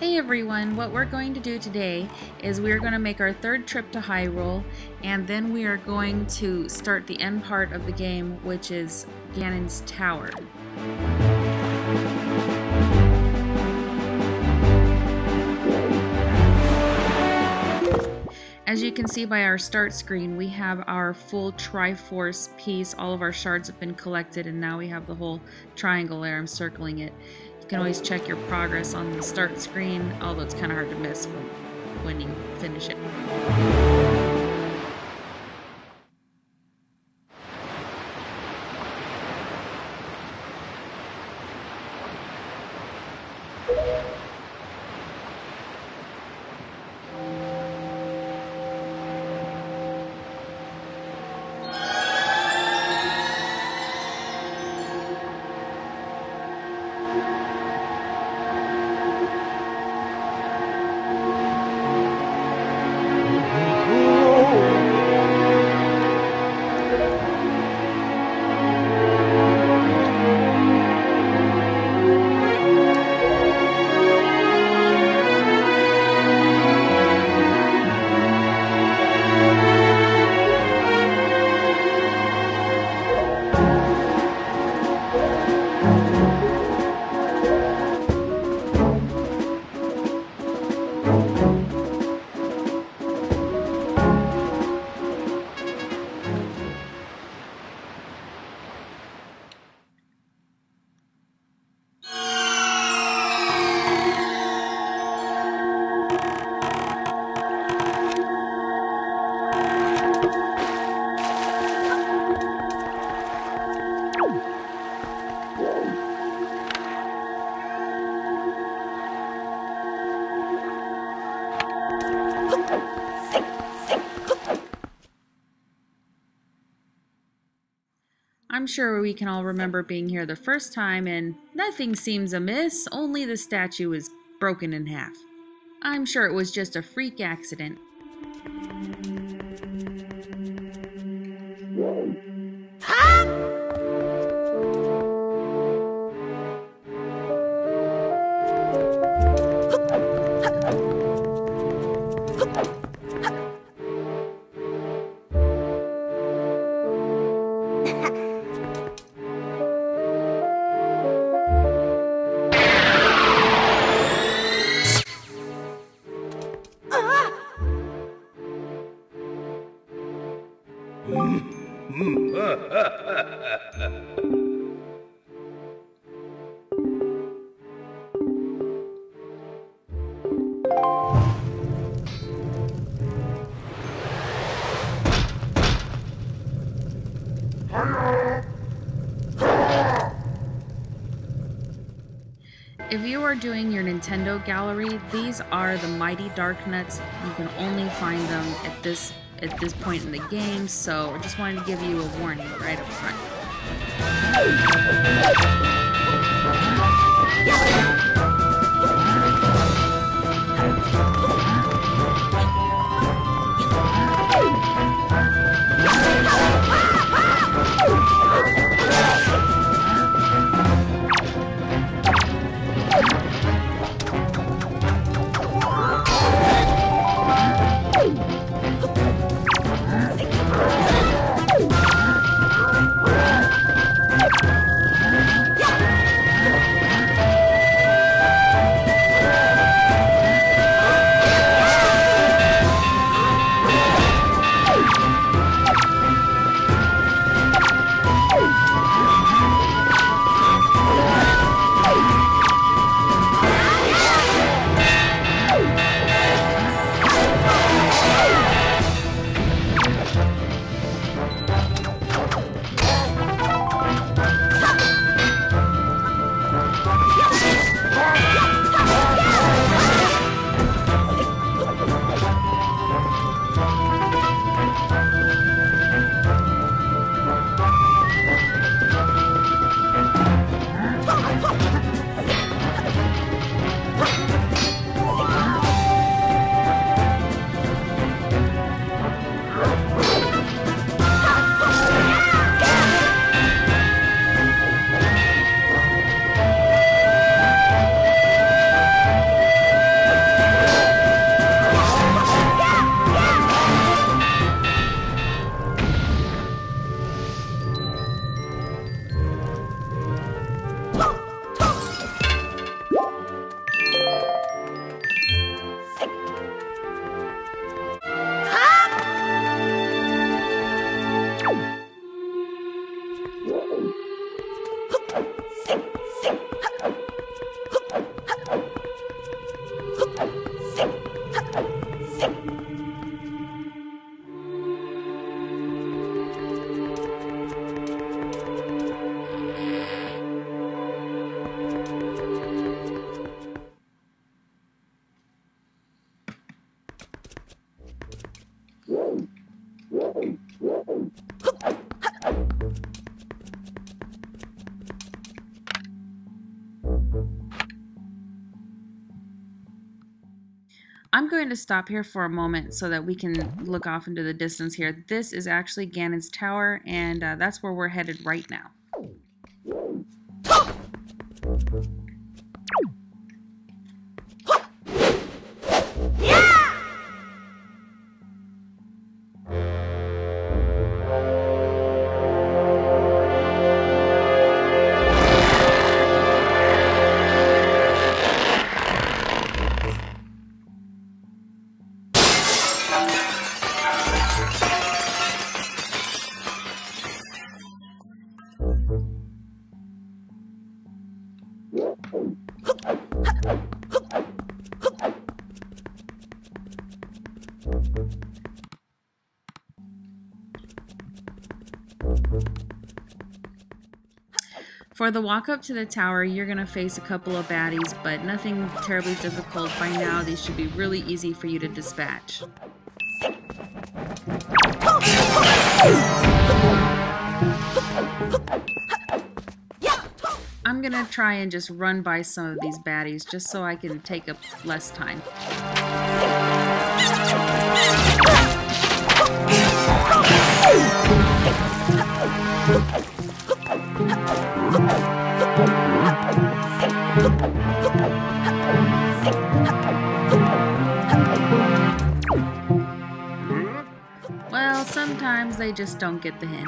Hey everyone, what we're going to do today is we're going to make our third trip to Hyrule and then we are going to start the end part of the game which is Ganon's Tower. As you can see by our start screen, we have our full Triforce piece. All of our shards have been collected and now we have the whole triangle there. I'm circling it. Can always check your progress on the start screen, although it's kind of hard to miss when you finish it. I'm sure we can all remember being here the first time and nothing seems amiss, only the statue is broken in half. I'm sure it was just a freak accident. you are doing your Nintendo gallery, these are the Mighty Darknuts. You can only find them at this at this point in the game, so I just wanted to give you a warning right up front. I'm going to stop here for a moment so that we can look off into the distance here. This is actually Ganon's Tower, and uh, that's where we're headed right now. For the walk up to the tower, you're going to face a couple of baddies, but nothing terribly difficult. By now, these should be really easy for you to dispatch. I'm going to try and just run by some of these baddies just so I can take up less time. They just don't get the hint.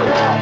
Oh!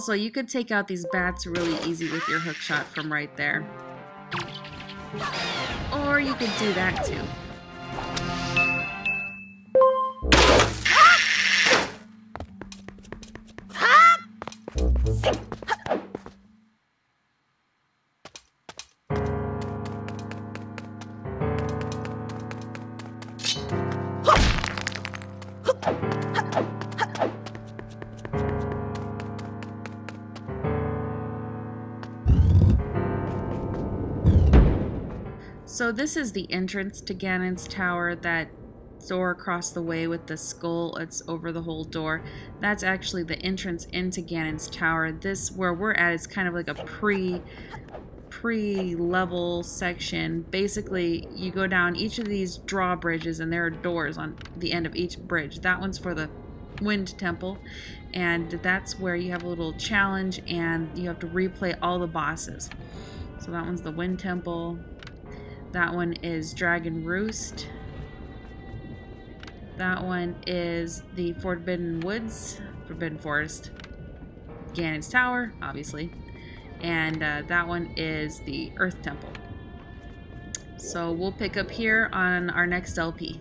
Also, you could take out these bats really easy with your hook shot from right there. Or you could do that too. So this is the entrance to Ganon's tower, that door across the way with the skull, it's over the whole door. That's actually the entrance into Ganon's tower. This, where we're at, is kind of like a pre pre-level section. Basically, you go down each of these drawbridges and there are doors on the end of each bridge. That one's for the Wind Temple, and that's where you have a little challenge and you have to replay all the bosses. So that one's the Wind Temple, that one is Dragon Roost. That one is the Forbidden Woods, Forbidden Forest. Ganon's Tower, obviously. And uh, that one is the Earth Temple. So we'll pick up here on our next LP.